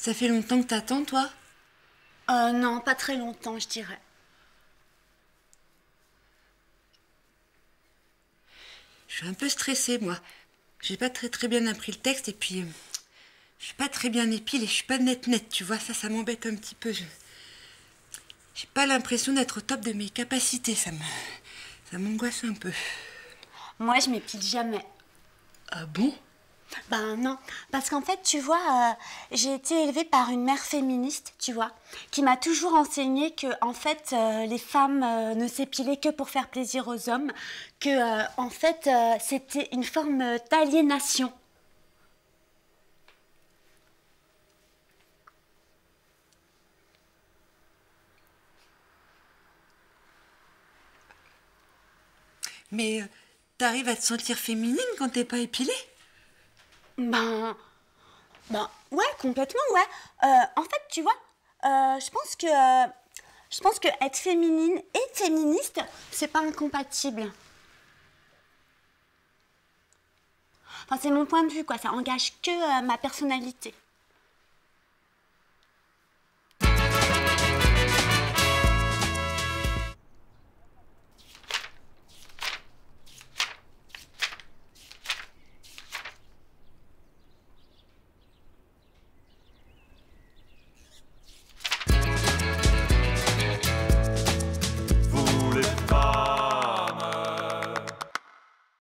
Ça fait longtemps que t'attends, toi? Euh, non, pas très longtemps, je dirais. Je suis un peu stressée, moi. J'ai pas très très bien appris le texte et puis. euh, je suis pas très bien épile et je suis pas nette nette, tu vois. Ça, ça m'embête un petit peu. Je... J'ai pas l'impression d'être au top de mes capacités. Ça me. Ça m'angoisse un peu. Moi, je m'épile jamais. Ah bon? Ben non, parce qu'en fait, tu vois, euh, j'ai été élevée par une mère féministe, tu vois, qui m'a toujours enseigné que, en fait, euh, les femmes euh, ne s'épilaient que pour faire plaisir aux hommes, que, en fait, c'était une forme d'aliénation. Mais t'arrives à te sentir féminine quand t'es pas épilée? Ben, ben, ouais, complètement, ouais. Euh, en fait, tu vois, euh, je pense que, je pense que être féminine et féministe, c'est pas incompatible. Enfin, c'est mon point de vue, quoi. Ça engage que euh, ma personnalité.